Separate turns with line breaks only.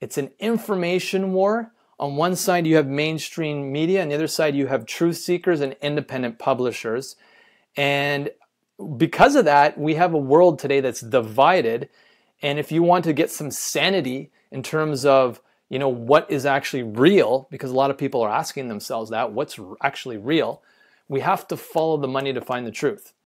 It's an information war. On one side, you have mainstream media, on the other side, you have truth seekers and independent publishers. And because of that, we have a world today that's divided. And if you want to get some sanity in terms of you know what is actually real, because a lot of people are asking themselves that, what's actually real, we have to follow the money to find the truth.